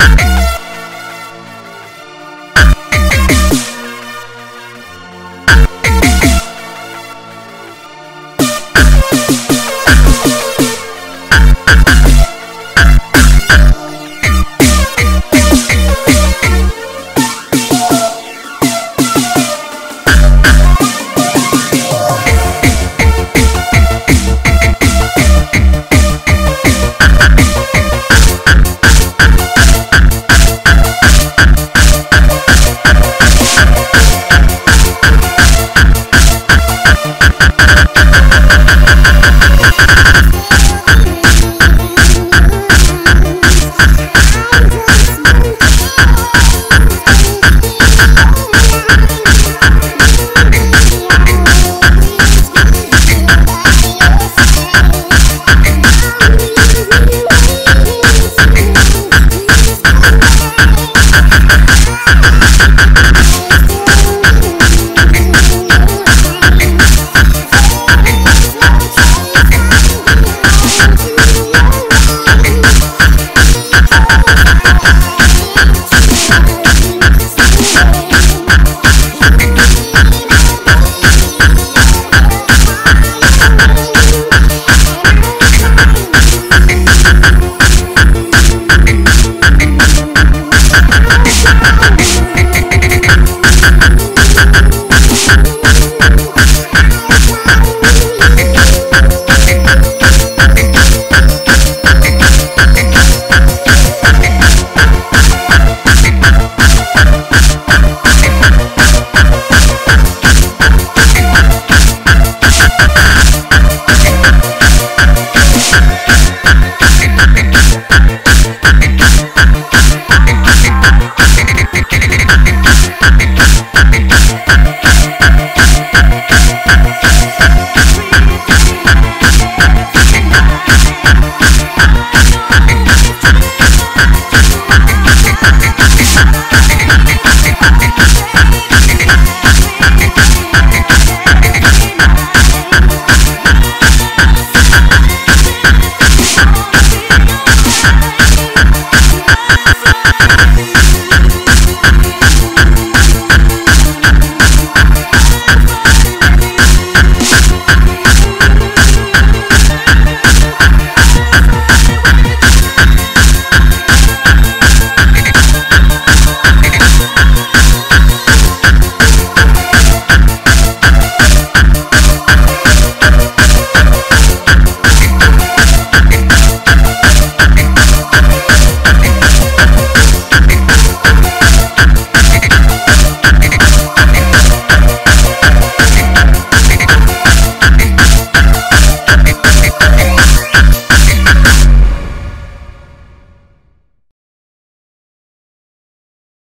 Okay.